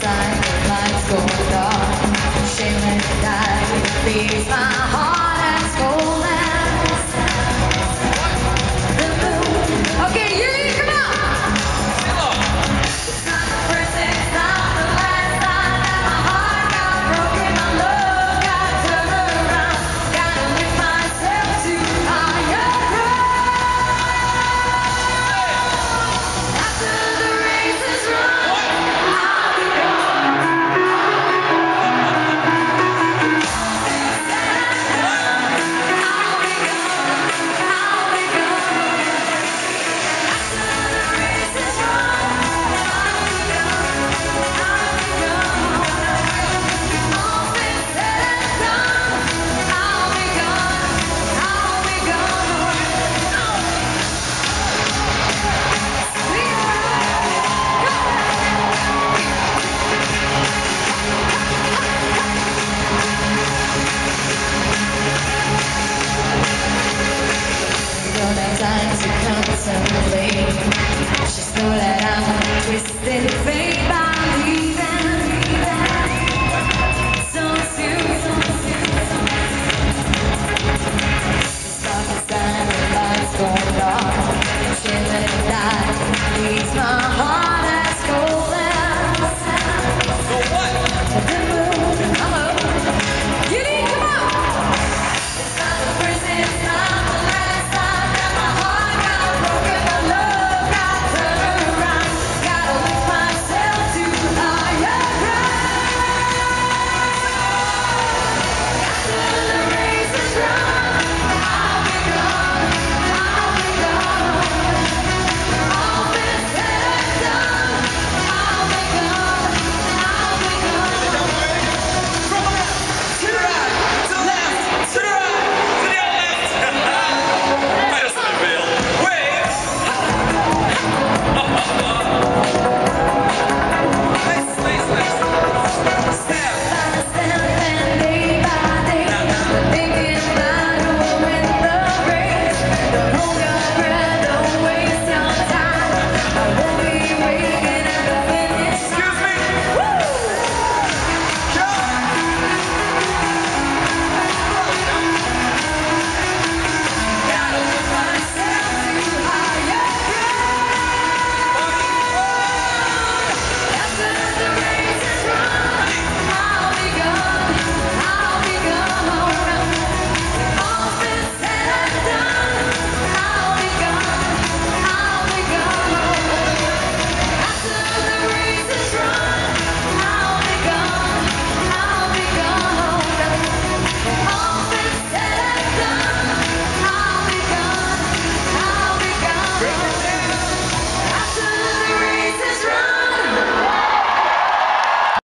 sign, lights go constantly.